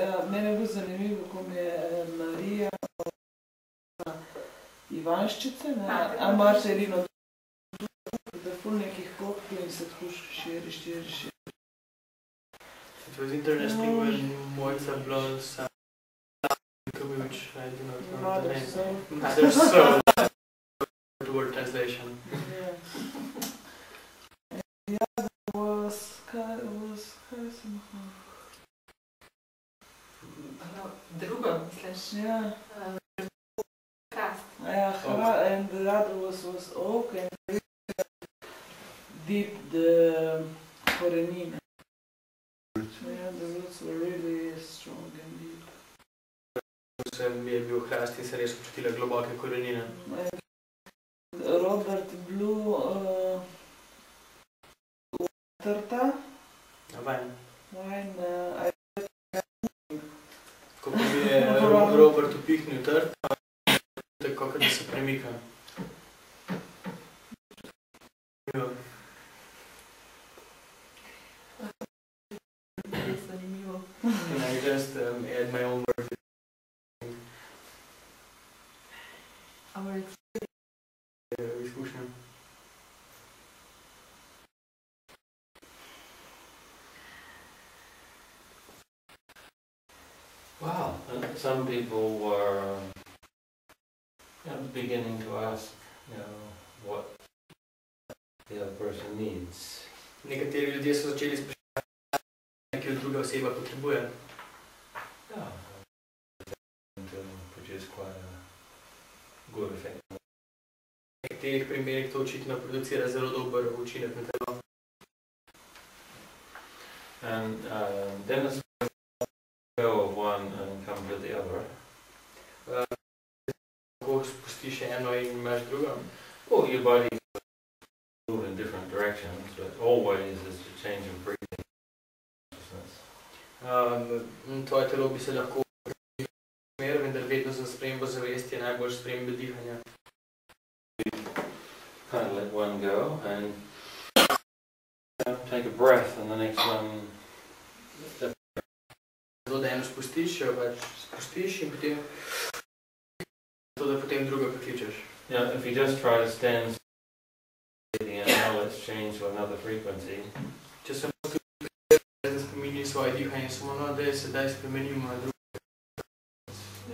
ja, mene je bilo zanimivo, ko mi je eh, Marija Ivanščice, ne, A, a Marcelino, da ful nekih koktov in se tako širi, širi, širi. It was interesting when Moitza blows uh, which I do not know the name word translation. Yeah. And the other was, kaj was, kaj sem hotel? No, drugo, Ja, Uh, ja, hra, and the other was, was oak and really deep the korenine. Yeah, the roots were really strong and deep. Se mi je bil hrast in se res občutila globoke korenine. And um, add my own word. Our uh, izkušnja. Wow. Some people were beginning to ask, you know, what the other person needs. Nekateri ljudje so začeli spraševati, kaj druga oseba potrebuje. Yeah. To produce quite a good effect. V nekaterih primerih to očitno producira zelo dober učinek na telo. And uh, then it's go of one and come to the other. Ko spustiš eno in imaš drugo. Well, your body move in different directions, but always is a change of breathing. Um, tvoje telo bi se lahko smer, vendar vedno za spremembo zavesti je najbolj spremembe dihanja. Kind of let one go and take a breath, and the next one. Zato, da eno spustiš, jo pač spustiš in potem to, da potem drugo pokličeš. Know, if you just try to stand still and now let's change to another frequency,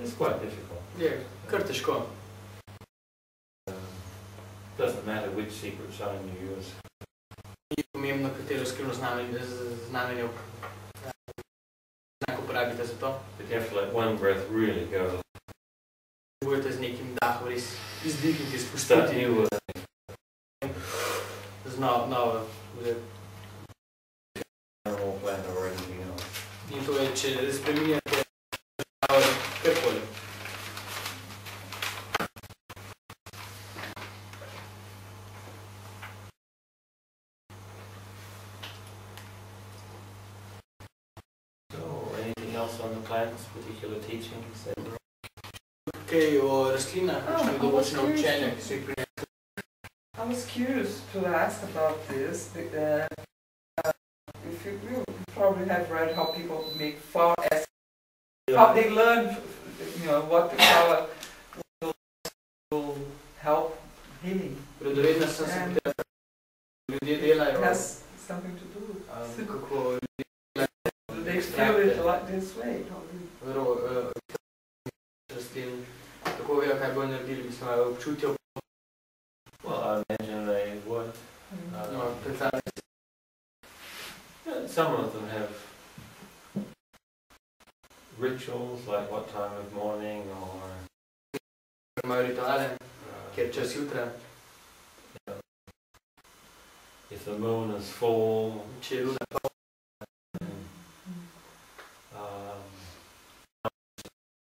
It's quite difficult. Yeah, curte. Doesn't matter which secret sign you use. Ni pomembno, katero skrivno znamenje znak uporabite za to. But you have to let one breath really go. Budete z nekim dahom res izdihniti, spustiti. Start new word. Znova, now. deci despre mine pe pole. Okay, o răslină, oh, știu. I was curious to ask about this. Uh, uh, if you probably have read how people make far as how they learn, you know, what the color will, will help healing. Radovedna sem se Ja. potem, ljudje delajo, It has something to do. um, kako They feel it like this way. probably. uh, rastlin, kako vejo, kaj bojo naredili, mislim, imajo Well, I imagine they would. Mm. no, predstavljam si, Yeah, Some of them have rituals, like what time of morning or imajo rituale, jutra, if the moon is full, če je luna um,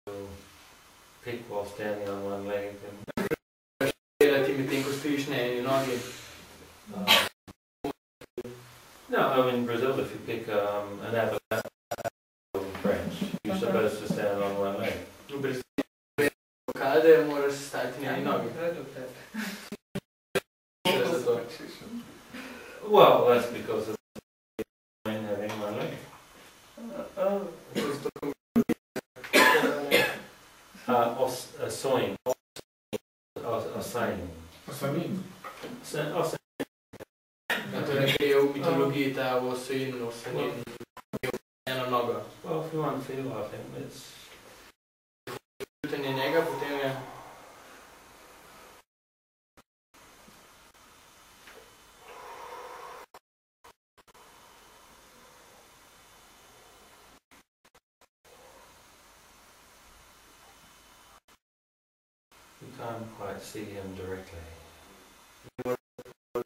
to pick while standing on one leg. And, delati medtem, ko stojiš na eni nogi. no, I mean Brazil. If you pick um, an avocado that. Well, that's because of having money. Uh, oh. uh, sewing. uh, sewing. Os, os, osain. Osamin. Osamin. Osamin. Well, if you want to feel, I think it's can't quite see him directly.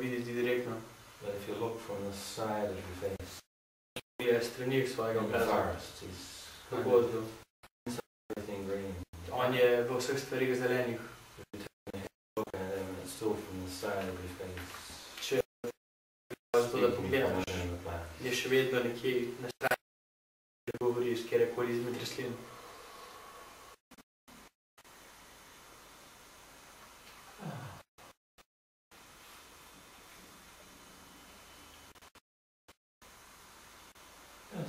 videti direktno. But if you look from the side of your face, Je strani svojega in the obraza. forest, he's kind of everything green. On je v vseh stvarih zelenih. Look at him, it's still from the side of your face. Da pogledaš, je še vedno nekje na strani, da govori s kjerkoli izmed rastlin.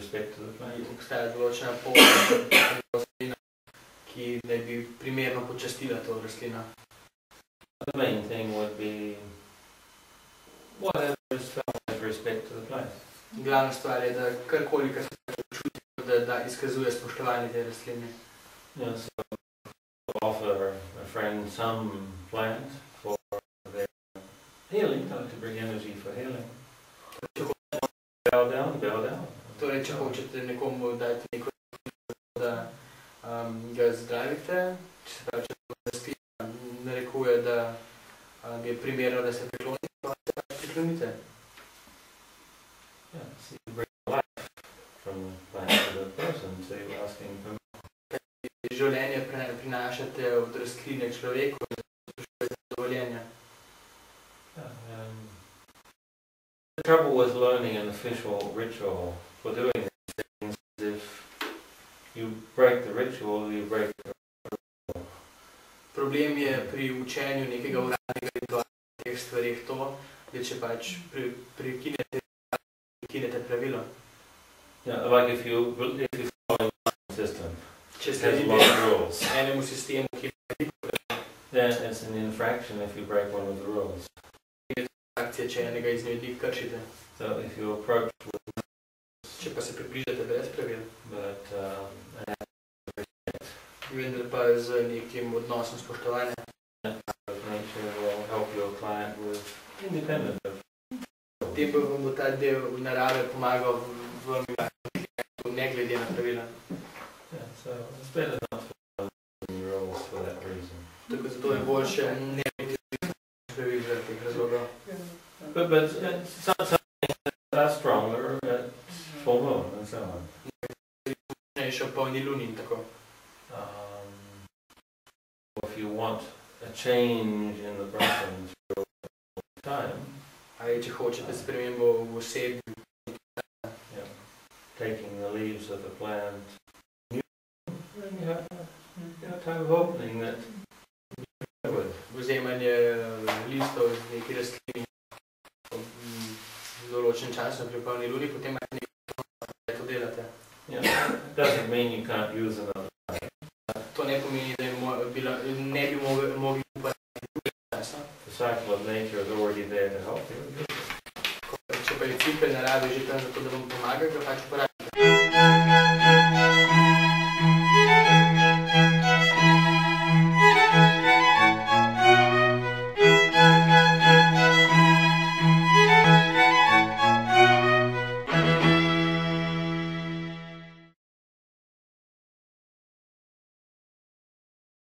to the plant. obstaja določena polna rastlina, ki naj bi primerno počastila to rastlino. The main thing would be whatever is felt with respect to the plant. Glavna stvar je, da karkoli, kar se počuti, da, da izkazuje spoštovanje te rastline. Know, so offer a friend some plant for their healing, to bring energy for healing. Če hočete nekomu dati neko da um, ga zdravite, če se pravi, če rastlina narekuje, da um, je primerno, da se priklonite, pa se pač priklonite. Yeah, so you bring life from plant to the person, so you're asking for Življenje prinašate od rastline človeku, zato sprašujete dovoljenja. Yeah, um, the trouble with learning an official ritual for doing these things is if you break the ritual, you break the Problem je pri učenju nekega uradnega rituala v teh stvarih to, da če pač pri, prekinete, prekinete pravilo. Yeah, like if you if you follow a system, Če sledite rules. enemu sistemu, ki Then it's an infraction if you break one of the rules. je. So if you approach with Če pa se približate brez pravil, but um, vendar pa z nekim odnosom spoštovanja, of nature will help your client with independent of potem pa vam bo ta del narave pomagal v v ne glede na pravila. yeah, so it's better not to rules for that reason. Tako zato je boljše ne biti pravil zaradi teh razlogov. But but uh, some some things are stronger at full moon and so on. Ne še v polni luni in tako. Um, if you want a change in the person through time, Ali če hočete spremembo v osebi, yeah, taking the leaves of the plant, you have you have type of opening that. Vzemanje eh, listov iz neki rastlini mm, z določen čas pri polni luni, potem imate nekaj, da to delate. It doesn't mean you can't use another. To ne pomeni, particulares